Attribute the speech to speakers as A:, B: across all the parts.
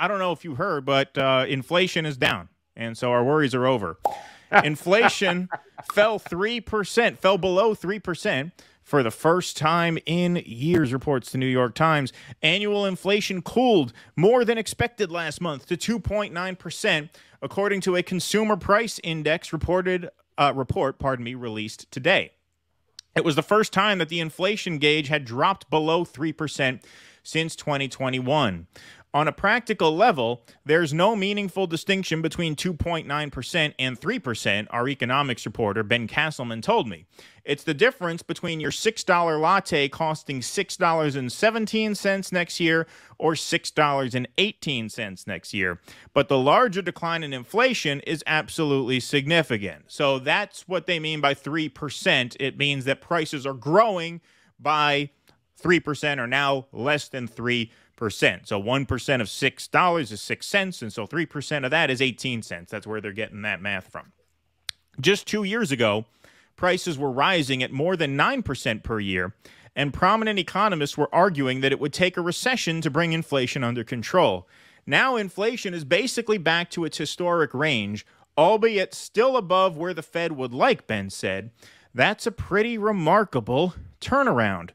A: I don't know if you heard, but uh, inflation is down. And so our worries are over. Inflation fell 3%, fell below 3% for the first time in years, reports the New York Times. Annual inflation cooled more than expected last month to 2.9%, according to a consumer price index reported uh, report, pardon me, released today. It was the first time that the inflation gauge had dropped below 3% since 2021. On a practical level, there's no meaningful distinction between 2.9% and 3%, our economics reporter Ben Casselman told me. It's the difference between your $6 latte costing $6.17 next year or $6.18 next year. But the larger decline in inflation is absolutely significant. So that's what they mean by 3%. It means that prices are growing by 3% or now less than 3 percent. So one percent of six dollars is six cents, and so three percent of that is eighteen cents. That's where they're getting that math from. Just two years ago, prices were rising at more than nine percent per year, and prominent economists were arguing that it would take a recession to bring inflation under control. Now inflation is basically back to its historic range, albeit still above where the Fed would like, Ben said. That's a pretty remarkable turnaround.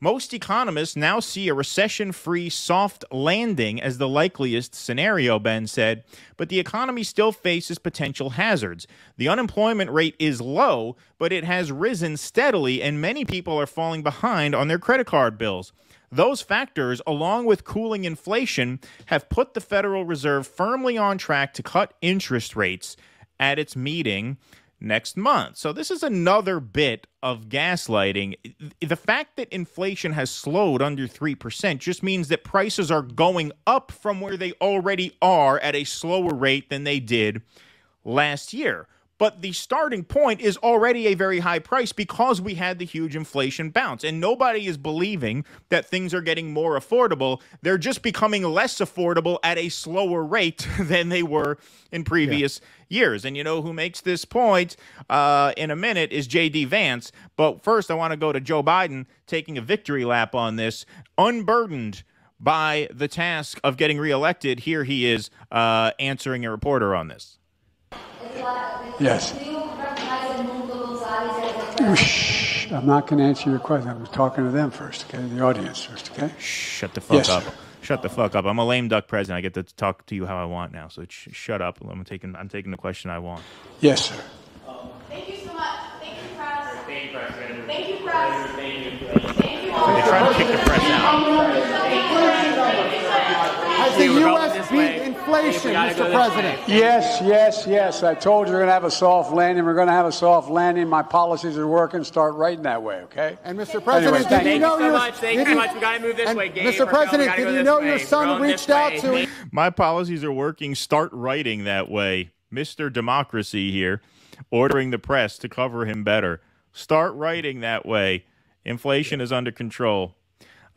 A: Most economists now see a recession free soft landing as the likeliest scenario, Ben said, but the economy still faces potential hazards. The unemployment rate is low, but it has risen steadily, and many people are falling behind on their credit card bills. Those factors, along with cooling inflation, have put the Federal Reserve firmly on track to cut interest rates at its meeting next month. So this is another bit of gaslighting. The fact that inflation has slowed under 3% just means that prices are going up from where they already are at a slower rate than they did last year but the starting point is already a very high price because we had the huge inflation bounce. And nobody is believing that things are getting more affordable. They're just becoming less affordable at a slower rate than they were in previous yeah. years. And you know who makes this point uh, in a minute is J.D. Vance. But first, I want to go to Joe Biden taking a victory lap on this, unburdened by the task of getting reelected. Here he is uh, answering a reporter on this.
B: Yes. Shh, I'm not going to answer your question. I'm talking to them first, okay? The audience first, okay?
A: Shut the fuck yes, up. Sir. Shut the fuck up. I'm a lame duck president. I get to talk to you how I want now. So sh- shut up. I'm taking. I'm taking the question I want.
B: Yes, sir.
C: Thank you so much. Thank you, Press. Thank you, President. Thank you, Press. Thank you. Thank you all.
A: They try to kick the press out.
D: Has the U.S. beat inflation, Mr. President?
B: Yes, yes, yes. I told you we're going to have a soft landing. We're going to have a soft landing. My policies are working. Start writing that way, okay?
D: And Mr. President, anyway,
E: did
D: you know
E: so
D: your
E: much. Thank you so much. We got to move this way.
D: Gabe. Mr. President, did you know your son reached out to?
A: My policies are working. Start writing that way, Mr. Democracy here, ordering the press to cover him better. Start writing that way. Inflation is under control.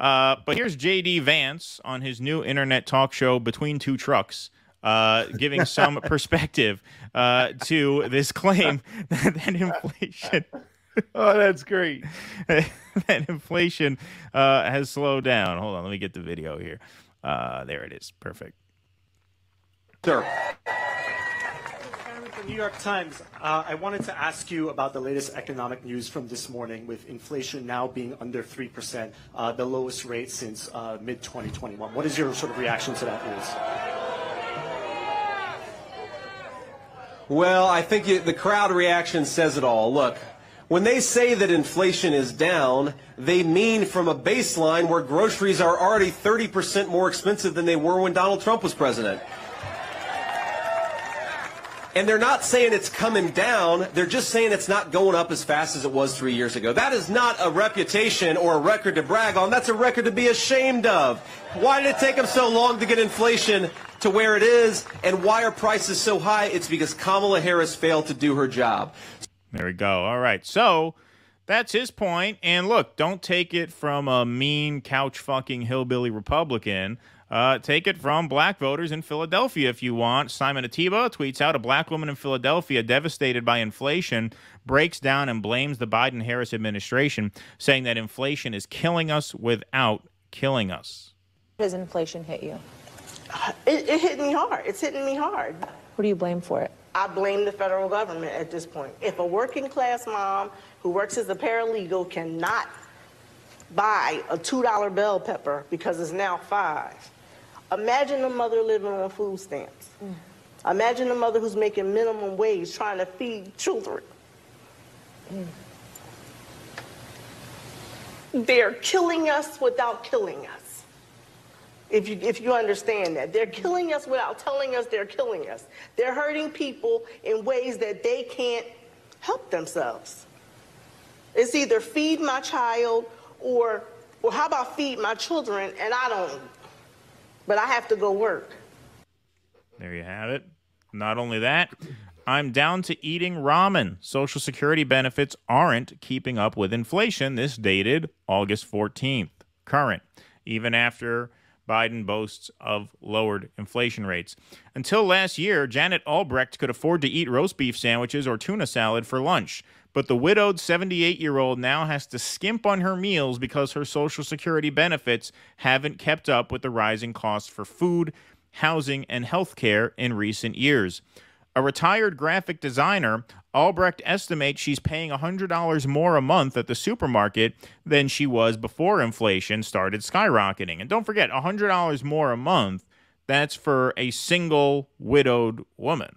A: Uh, but here's J.D. Vance on his new internet talk show, Between Two Trucks, uh, giving some perspective uh, to this claim that, that inflation.
F: oh, that's great.
A: that inflation uh, has slowed down. Hold on, let me get the video here. Uh, there it is. Perfect.
F: Sir
G: the New York Times. Uh, I wanted to ask you about the latest economic news from this morning with inflation now being under 3%, uh, the lowest rate since uh, mid 2021. What is your sort of reaction to that news?
H: Well, I think you, the crowd reaction says it all. Look, when they say that inflation is down, they mean from a baseline where groceries are already 30% more expensive than they were when Donald Trump was president. And they're not saying it's coming down. They're just saying it's not going up as fast as it was three years ago. That is not a reputation or a record to brag on. That's a record to be ashamed of. Why did it take them so long to get inflation to where it is? And why are prices so high? It's because Kamala Harris failed to do her job.
A: There we go. All right. So that's his point. And look, don't take it from a mean couch fucking hillbilly Republican. Uh, take it from black voters in Philadelphia if you want. Simon Ateba tweets out a black woman in Philadelphia devastated by inflation breaks down and blames the Biden Harris administration, saying that inflation is killing us without killing us.
I: How Does inflation hit you? It, it hit me hard. It's hitting me hard.
J: Who do you blame for it?
I: I blame the federal government at this point. If a working class mom who works as a paralegal cannot buy a $2 bell pepper because it's now five, imagine a mother living on food stamps. Mm. Imagine a mother who's making minimum wage trying to feed children. Mm. They're killing us without killing us. If you, if you understand that. They're killing us without telling us they're killing us. They're hurting people in ways that they can't help themselves. It's either feed my child or, or how about feed my children and I don't, but I have to go work.
A: There you have it. Not only that, I'm down to eating ramen. Social Security benefits aren't keeping up with inflation. This dated August 14th. Current, even after Biden boasts of lowered inflation rates. Until last year, Janet Albrecht could afford to eat roast beef sandwiches or tuna salad for lunch. But the widowed 78 year old now has to skimp on her meals because her Social Security benefits haven't kept up with the rising costs for food, housing, and health care in recent years. A retired graphic designer, Albrecht estimates she's paying $100 more a month at the supermarket than she was before inflation started skyrocketing. And don't forget, $100 more a month, that's for a single widowed woman.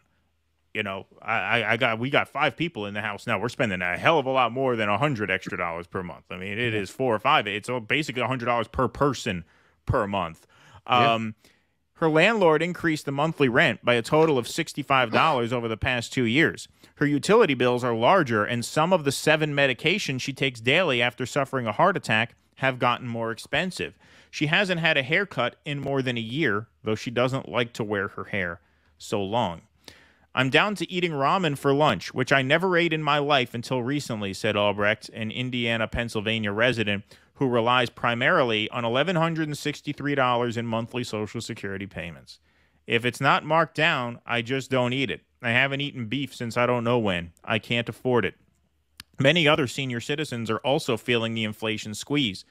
A: You know, I, I got we got five people in the house now. We're spending a hell of a lot more than a hundred extra dollars per month. I mean, it is four or five. It's basically a hundred dollars per person per month. Um, yeah her landlord increased the monthly rent by a total of $65 over the past two years. Her utility bills are larger, and some of the seven medications she takes daily after suffering a heart attack have gotten more expensive. She hasn't had a haircut in more than a year, though she doesn't like to wear her hair so long. I'm down to eating ramen for lunch, which I never ate in my life until recently, said Albrecht, an Indiana, Pennsylvania resident who relies primarily on $1,163 in monthly Social Security payments. If it's not marked down, I just don't eat it. I haven't eaten beef since I don't know when. I can't afford it. Many other senior citizens are also feeling the inflation squeeze.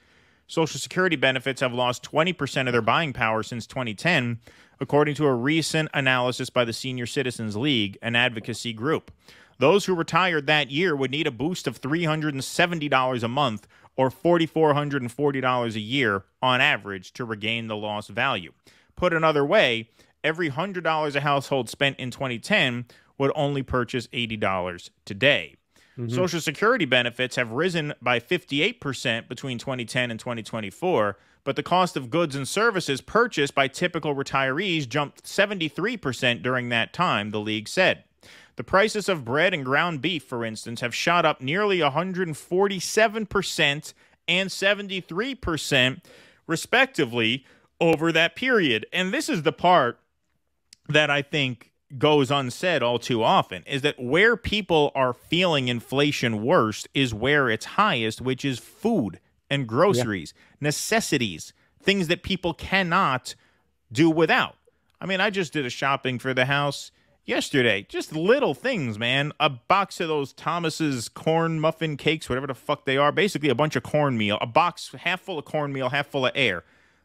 A: Social Security benefits have lost 20% of their buying power since 2010, according to a recent analysis by the Senior Citizens League, an advocacy group. Those who retired that year would need a boost of $370 a month or $4,440 a year on average to regain the lost value. Put another way, every $100 a household spent in 2010 would only purchase $80 today. Mm-hmm. Social Security benefits have risen by 58% between 2010 and 2024, but the cost of goods and services purchased by typical retirees jumped 73% during that time, the league said. The prices of bread and ground beef, for instance, have shot up nearly 147% and 73%, respectively, over that period. And this is the part that I think goes unsaid all too often is that where people are feeling inflation worst is where it's highest, which is food and groceries, yeah. necessities, things that people cannot do without. I mean, I just did a shopping for the house yesterday. Just little things, man. A box of those Thomas's corn muffin cakes, whatever the fuck they are. Basically, a bunch of cornmeal. A box half full of cornmeal, half full of air.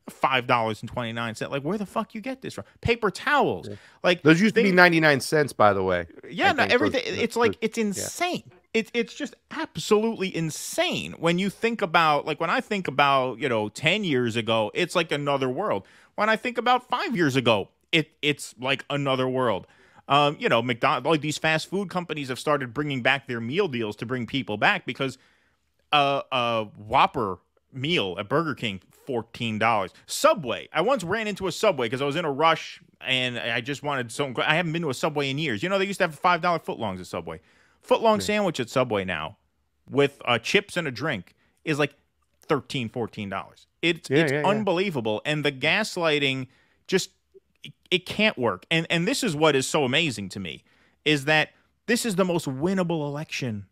A: Five dollars and twenty nine cents. Like, where the fuck you get this from? Paper towels. Yeah. Like
F: those used to be ninety nine cents, by the way.
A: Yeah, no, everything. For, it's for, like it's insane. Yeah. It's it's just absolutely insane when you think about like when I think about you know ten years ago, it's like another world. When I think about five years ago, it it's like another world. Um, you know, McDonald, like these fast food companies have started bringing back their meal deals to bring people back because a, a Whopper meal at Burger King, fourteen dollars. Subway. I once ran into a Subway because I was in a rush and I just wanted some. I haven't been to a Subway in years. You know, they used to have five dollar footlongs at Subway. Footlong yeah. sandwich at Subway now with uh, chips and a drink is like 13 dollars. It's yeah, it's yeah, unbelievable, and the gaslighting just it can't work. And and this is what is so amazing to me is that this is the most winnable election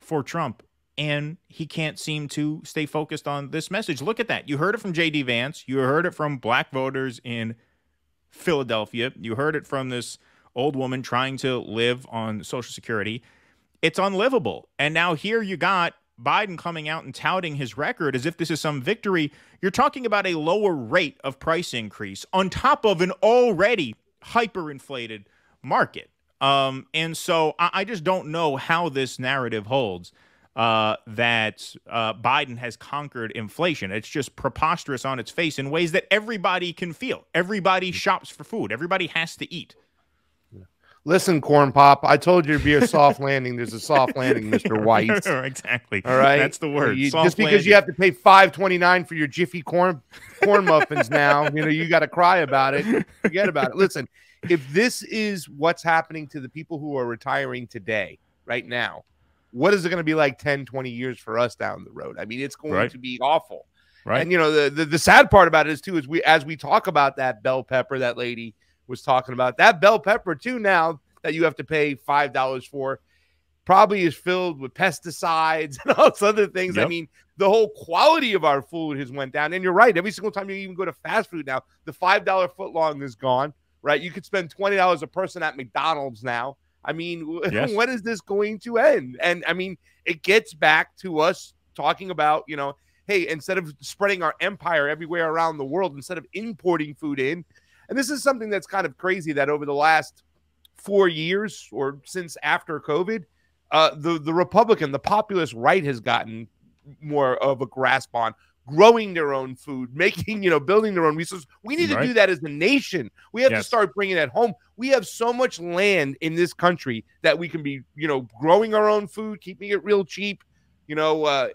A: for Trump and he can't seem to stay focused on this message. Look at that. You heard it from JD Vance, you heard it from black voters in Philadelphia, you heard it from this old woman trying to live on social security. It's unlivable. And now here you got Biden coming out and touting his record as if this is some victory, you're talking about a lower rate of price increase on top of an already hyperinflated market. Um, and so I, I, just don't know how this narrative holds uh, that uh, Biden has conquered inflation. It's just preposterous on its face in ways that everybody can feel. Everybody shops for food, everybody has to eat.
F: Listen, corn pop. I told you to be a soft landing. There's a soft landing, Mister White.
A: exactly.
F: All right,
A: that's the word.
F: You, just because landing. you have to pay five twenty nine for your Jiffy corn corn muffins now, you know you got to cry about it. Forget about it. Listen, if this is what's happening to the people who are retiring today, right now, what is it going to be like 10, 20 years for us down the road? I mean, it's going right. to be awful. Right. And you know, the, the the sad part about it is too is we as we talk about that bell pepper that lady was talking about, that bell pepper too now that you have to pay five dollars for probably is filled with pesticides and all those other things. Yep. I mean, the whole quality of our food has went down. And you're right. Every single time you even go to fast food now, the five dollar foot long is gone right? You could spend twenty dollars a person at McDonald's now. I mean, yes. when is this going to end? And I mean, it gets back to us talking about, you know, hey, instead of spreading our empire everywhere around the world, instead of importing food in, and this is something that's kind of crazy that over the last four years or since after COVID, uh, the the Republican, the populist right has gotten more of a grasp on growing their own food, making, you know, building their own resources. We need right. to do that as a nation. We have yes. to start bringing that home. We have so much land in this country that we can be, you know, growing our own food, keeping it real cheap, you know, uh,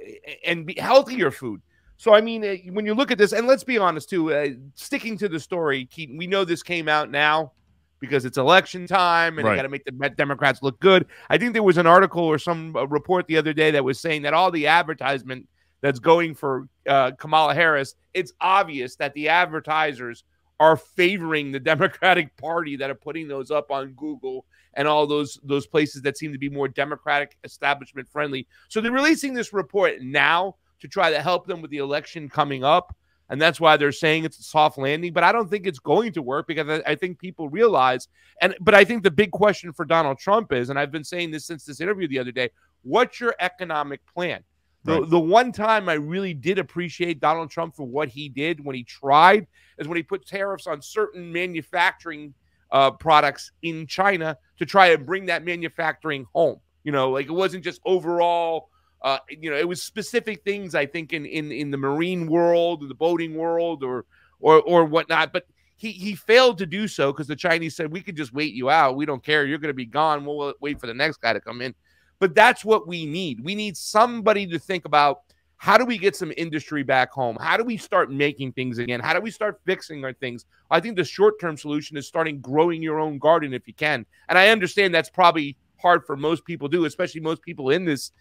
F: and be healthier food. So, I mean, uh, when you look at this, and let's be honest too, uh, sticking to the story, Keaton, we know this came out now because it's election time and right. they got to make the Democrats look good. I think there was an article or some uh, report the other day that was saying that all the advertisement that's going for uh, Kamala Harris, it's obvious that the advertisers are favoring the Democratic Party that are putting those up on Google and all those those places that seem to be more Democratic establishment friendly. So they're releasing this report now to try to help them with the election coming up. And that's why they're saying it's a soft landing. But I don't think it's going to work because I, I think people realize, and but I think the big question for Donald Trump is, and I've been saying this since this interview the other day, what's your economic plan? The, right. the one time I really did appreciate Donald Trump for what he did when he tried is when he put tariffs on certain manufacturing uh, products in China to try and bring that manufacturing home. You know, like it wasn't just overall. Uh, you know, it was specific things I think in in in the marine world, the boating world, or or or whatnot. But he he failed to do so because the Chinese said we could just wait you out. We don't care. You're going to be gone. We'll wait for the next guy to come in. But that's what we need. We need somebody to think about how do we get some industry back home? How do we start making things again? How do we start fixing our things? I think the short term solution is starting growing your own garden if you can. And I understand that's probably hard for most people to do, especially most people in this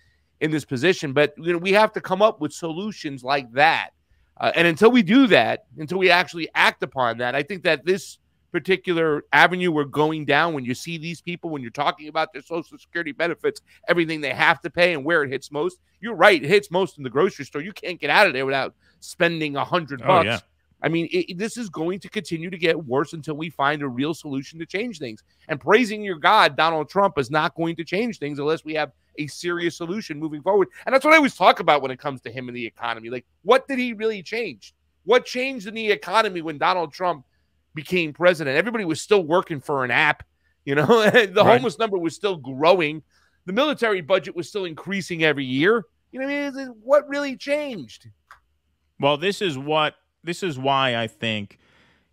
F: in this position. But you know, we have to come up with solutions like that. Uh, and until we do that, until we actually act upon that, I think that this particular avenue we're going down when you see these people when you're talking about their social security benefits everything they have to pay and where it hits most you're right it hits most in the grocery store you can't get out of there without spending a hundred bucks oh, yeah. I mean, it, this is going to continue to get worse until we find a real solution to change things. And praising your God, Donald Trump, is not going to change things unless we have a serious solution moving forward. And that's what I always talk about when it comes to him and the economy. Like, what did he really change? What changed in the economy when Donald Trump became president. Everybody was still working for an app. You know, the right. homeless number was still growing. The military budget was still increasing every year. You know, I mean, what really changed?
A: Well, this is what this is why I think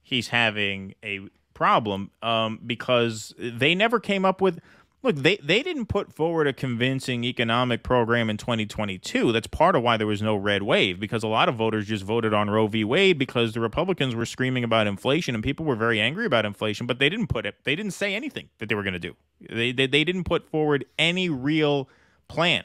A: he's having a problem um, because they never came up with look, they, they didn't put forward a convincing economic program in 2022. That's part of why there was no red wave because a lot of voters just voted on Roe v. Wade because the Republicans were screaming about inflation and people were very angry about inflation, but they didn't put it, they didn't say anything that they were going to do. They, they, they didn't put forward any real plan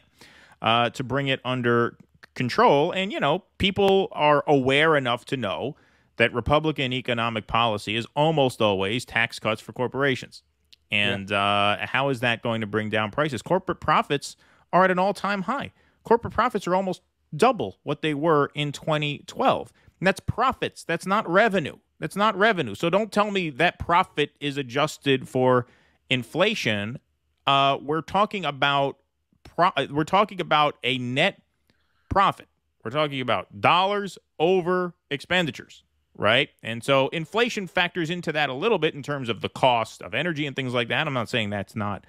A: uh, to bring it under control. And, you know, people are aware enough to know that Republican economic policy is almost always tax cuts for corporations. And yeah. uh, how is that going to bring down prices? Corporate profits are at an all time high. Corporate profits are almost double what they were in 2012. And that's profits. That's not revenue. That's not revenue. So don't tell me that profit is adjusted for inflation. Uh, we're talking about pro- we're talking about a net profit. We're talking about dollars over expenditures, right? And so inflation factors into that a little bit in terms of the cost of energy and things like that. I'm not saying that's not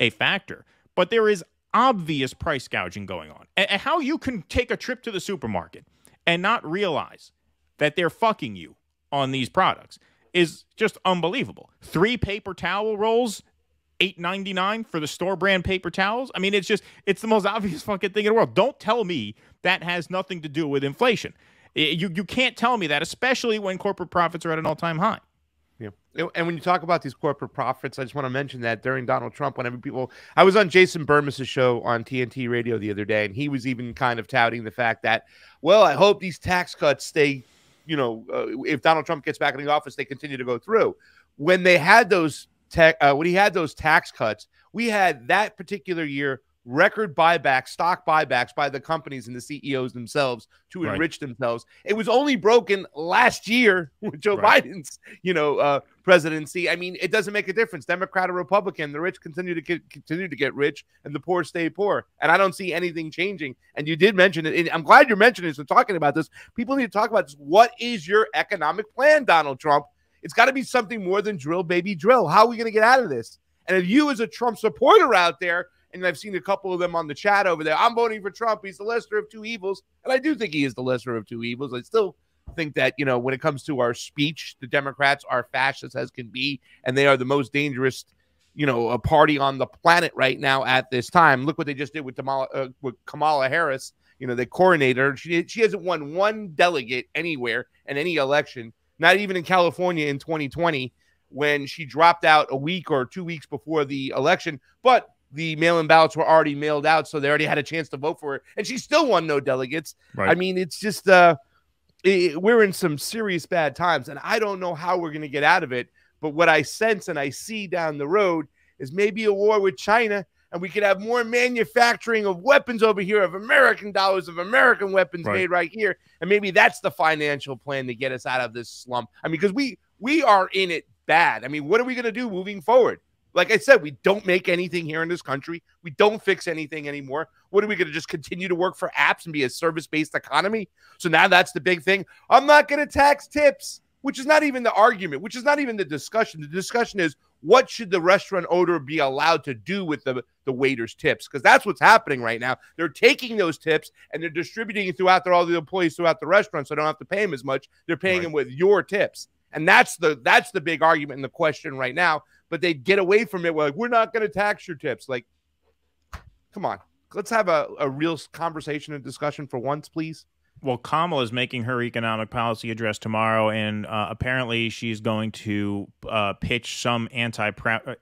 A: a factor, but there is obvious price gouging going on. And how you can take a trip to the supermarket and not realize that they're fucking you on these products is just unbelievable. Three paper towel rolls, eight ninety nine for the store brand paper towels. I mean, it's just it's the most obvious fucking thing in the world. Don't tell me that has nothing to do with inflation. You you can't tell me that, especially when corporate profits are at an all time high.
F: Yeah. And when you talk about these corporate profits, I just want to mention that during Donald Trump, whenever people, I was on Jason Bermas's show on TNT radio the other day, and he was even kind of touting the fact that, well, I hope these tax cuts stay, you know, uh, if Donald Trump gets back in the office, they continue to go through. When they had those tech, uh, when he had those tax cuts, we had that particular year record buybacks, stock buybacks by the companies and the CEOs themselves to right. enrich themselves. It was only broken last year with Joe right. Biden's, you know, uh, presidency. I mean, it doesn't make a difference. Democrat or Republican, the rich continue to get continue to get rich, and the poor stay poor. And I don't see anything changing. And you did mention it. And I'm glad you're mentioning this and talking about this. People need to talk about this. What is your economic plan, Donald Trump? It's got to be something more than drill, baby, drill. How are we going to get out of this? And if you, as a Trump supporter out there, and I've seen a couple of them on the chat over there, I'm voting for Trump. He's the lesser of two evils. And I do think he is the lesser of two evils. I still think that, you know, when it comes to our speech, the Democrats are fascist as can be, and they are the most dangerous, you know, a party on the planet right now at this time. Look what they just did with, Kamala, uh, with Kamala Harris. You know, they coronated her. She, she hasn't won one delegate anywhere in any election not even in California in 2020 when she dropped out a week or two weeks before the election. But the mail-in ballots were already mailed out, so they already had a chance to vote for her, and she still won no delegates. Right. I mean, it's just uh, it, we're in some serious bad times, and I don't know how we're going to get out of it. But what I sense and I see down the road is maybe a war with China and we could have more manufacturing of weapons over here, of American dollars, of American weapons right. made right here, and maybe that's the financial plan to get us out of this slump. I mean, because we we are in it bad. I mean, what are we going to do moving forward? Like I said, we don't make anything here in this country. We don't fix anything anymore. What are we going to just continue to work for apps and be a service based economy? So now that's the big thing. I'm not going to tax tips, which is not even the argument, which is not even the discussion. The discussion is what should the restaurant owner be allowed to do with the, the waiter's tips? Because that's what's happening right now. They're taking those tips and they're distributing it throughout their, all the employees throughout the restaurant, so they don't have to pay them as much. They're paying right. them with your tips, and that's the that's the big argument in the question right now. But they get away from it. We're like, we're not going to tax your tips. Like, come on, let's have a, a real conversation and discussion for once, please
A: well, Kamala is making her economic policy address tomorrow, and uh, apparently she's going to uh, pitch some anti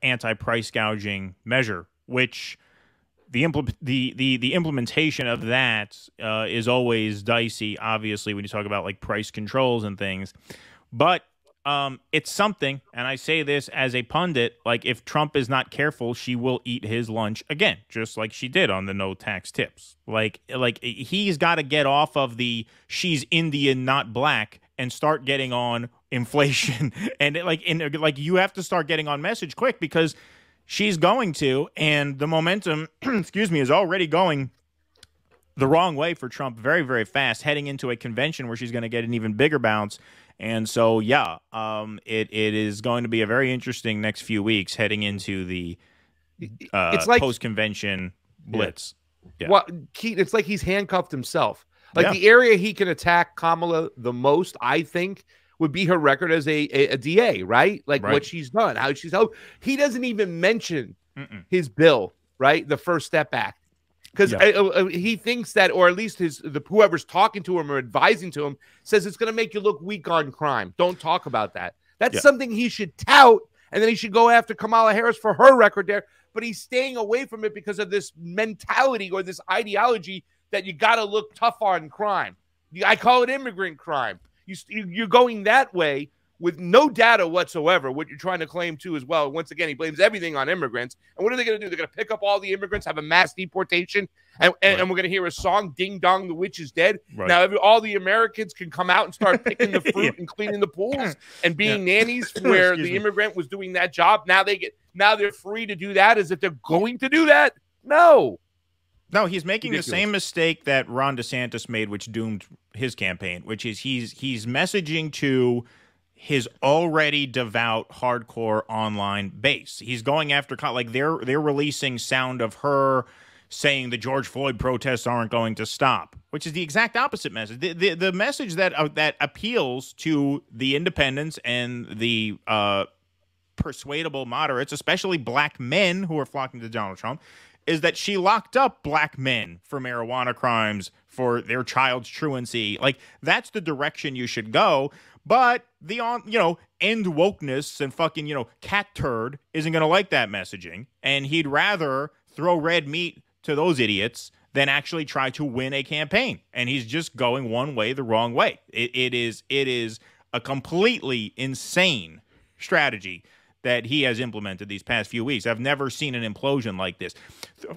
A: anti price gouging measure, which the impl- the, the the implementation of that uh, is always dicey. Obviously, when you talk about like price controls and things, but um, it's something, and I say this as a pundit. Like, if Trump is not careful, she will eat his lunch again, just like she did on the no tax tips. Like, like he's got to get off of the she's Indian, not black, and start getting on inflation. and like, in like, you have to start getting on message quick because she's going to, and the momentum, excuse me, is already going the wrong way for Trump very, very fast, heading into a convention where she's going to get an even bigger bounce and so, yeah, um, it it is going to be a very interesting next few weeks heading into the uh, it's like post convention blitz.
F: Yeah. yeah. Well, Keith, it's like he's handcuffed himself. Like yeah. the area he can attack Kamala the most, I think, would be her record as a, a, a DA, right? Like right. what she's done, how she's helped. He doesn't even mention Mm-mm. his bill, right? The First Step Act because yeah. Uh, uh, he thinks that, or at least his the whoever's talking to him or advising to him says it's going to make you look weak on crime. Don't talk about that. That's yeah. something he should tout, and then he should go after Kamala Harris for her record there. But he's staying away from it because of this mentality or this ideology that you got to look tough on crime. I call it immigrant crime. You, you're going that way with no data whatsoever, what you're trying to claim too as well. Once again, he blames everything on immigrants. And what are they going to do? They're going to pick up all the immigrants, have a mass deportation, and, and, right. and we're going to hear a song, Ding Dong, the Witch is Dead. Right. Now, every, all the Americans can come out and start picking the fruit yeah. and cleaning the pools and being yeah. nannies where the immigrant was doing that job. Now they get, now they're free to do that as if they're going to do that. No.
A: No, he's making Ridiculous. the same mistake that Ron DeSantis made, which doomed his campaign, which is he's he's messaging to his already devout hardcore online base. He's going after like they're they're releasing sound of her saying the George Floyd protests aren't going to stop, which is the exact opposite message. The the, the message that uh, that appeals to the independents and the uh, persuadable moderates, especially black men who are flocking to Donald Trump, is that she locked up black men for marijuana crimes for their child's truancy. Like that's the direction you should go. But the on you know end wokeness and fucking you know Catturd isn't to like that messaging, and he'd rather throw red meat to those idiots than actually try to win a campaign. And he's just going one way the wrong way. It, it is it is a completely insane strategy that he has implemented these past few weeks. I've never seen an implosion like this.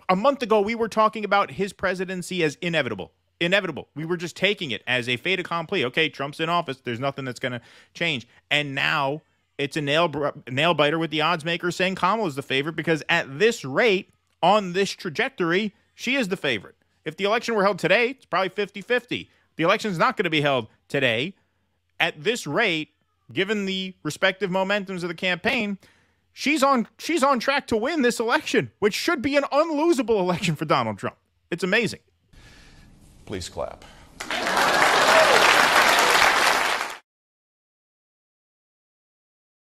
A: A month ago, we were talking about his presidency as inevitable. Inevitable. We were just taking it as a fait accompli. Okay, Trump's in office. There's nothing that's going to change. And now it's a nail nail biter with the odds maker saying Kamala is the favorite because at this rate, on this trajectory, she is the favorite. If the election were held today, it's probably 50 50. The election is not going to be held today. At this rate, given the respective momentums of the campaign, she's on she's on track to win this election, which should be an unlosable election for Donald Trump. It's amazing.
J: Please clap.